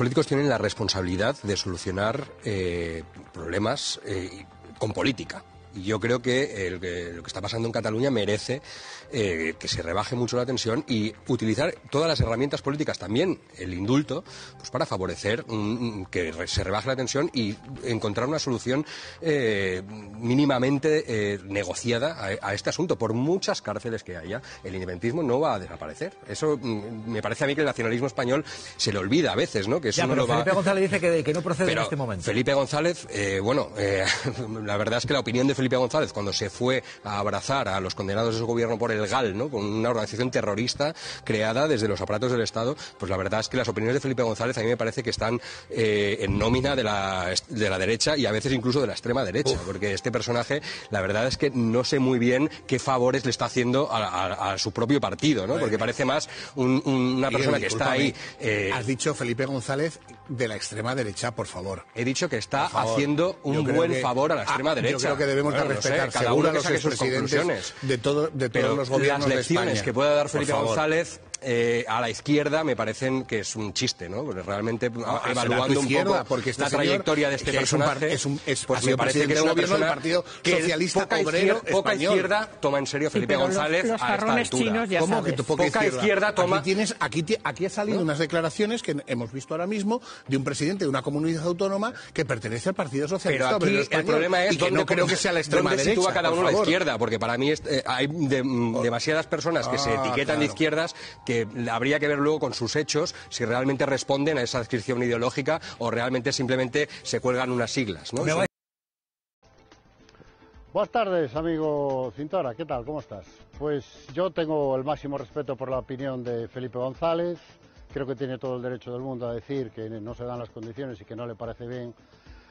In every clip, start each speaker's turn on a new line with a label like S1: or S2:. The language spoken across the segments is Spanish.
S1: políticos tienen la responsabilidad de solucionar eh, problemas eh, con política. Y yo creo que, el, lo que está pasando en Cataluña merece eh, que se rebaje mucho la tensión y utilizar todas las herramientas políticas, también el indulto, pues para favorecer un- que re- se rebaje la tensión y encontrar una solución eh, mínimamente eh, negociada a, a este asunto. Por muchas cárceles que haya, el independentismo no va a desaparecer. Eso mm, me parece a mí que el nacionalismo español se le olvida a veces, ¿no? Que eso
S2: Ya,
S1: no
S2: pero
S1: lo va...
S2: Felipe González dice que, que no procede
S1: Pero
S2: en este momento.
S1: Felipe González, eh, bueno, la verdad es que la opinión de Felipe González cuando se fue a abrazar a los condenados de su gobierno por el GAL, ¿no? con una organización terrorista creada desde los aparatos del Estado, pues la verdad es que las opiniones de Felipe González a mí me parece que están eh, en nómina de la, de la derecha y a veces incluso de la extrema derecha, porque este personaje, la verdad es que no sé muy bien qué favores le está haciendo a, a- a su propio partido, ¿no? porque parece más un- un- una persona que está ahí. eh,
S3: Has dicho Felipe González de la extrema derecha, por favor.
S1: He dicho que está haciendo un buen
S3: que-
S1: favor a la extrema
S3: Ah,
S1: derecha.
S3: Yo creo que debemos
S1: Bueno,
S3: de
S1: no sé,
S3: respetar
S1: cada uno
S3: a
S1: que
S3: los
S1: saque sus conclusiones.
S3: de, todo, de todos
S1: Pero
S3: los gobiernos
S1: las lecciones
S3: de España.
S1: que pueda dar Felipe. González eh, a la izquierda me parecen que es un chiste, ¿no? Porque realmente
S3: No,
S1: evaluando un
S3: izquierda,
S1: poco
S3: porque este
S1: la trayectoria de este
S3: un
S1: personaje,
S3: es un- es-
S1: pues me parece que es
S3: del
S1: una
S3: del
S1: persona
S3: Partido
S1: que
S3: Socialista
S1: poca
S3: Obrero
S1: izquierda, poca izquierda toma en serio Felipe
S4: pero los-
S1: González
S4: los
S1: a esta altura.
S4: chinos ya
S3: ¿Cómo
S4: sabes.
S3: que tu poca,
S1: Poca izquierda toma-
S3: Aquí, tienes, aquí, aquí ha salido unas declaraciones que hemos visto ahora mismo de un presidente de una comunidad autónoma que pertenece al Partido
S1: Pero
S3: Socialista
S1: aquí
S3: Obrero
S1: el problema es
S3: y que
S1: dónde
S3: no creo que sea la extrema
S1: dónde
S3: derecha.
S1: sitúa cada uno la izquierda, porque para mí eh, hay mm, demasiadas personas que se
S3: Ah,
S1: etiquetan de izquierdas que habría que ver luego con sus hechos si realmente responden a esa descripción ideológica o realmente simplemente se cuelgan unas siglas. ¿no?
S2: Me va-
S5: Buenas tardes, amigo Cintora. ¿Qué tal? ¿Cómo estás? Pues yo tengo el máximo respeto por la opinión de Felipe González. Creo que tiene todo el derecho del mundo a decir que no se dan las condiciones y que no le parece bien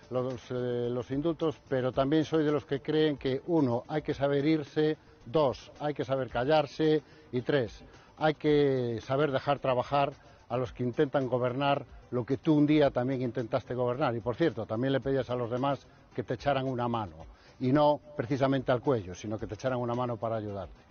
S5: los, eh, los indultos, pero también soy de los que creen que, uno, hay que saber irse, dos, hay que saber callarse y tres, hay que saber dejar trabajar a los que intentan gobernar lo que tú un día también intentaste gobernar. Y por cierto, también le pedías a los demás que te echaran una mano y no precisamente al cuello, sino que te echaran una mano para ayudarte.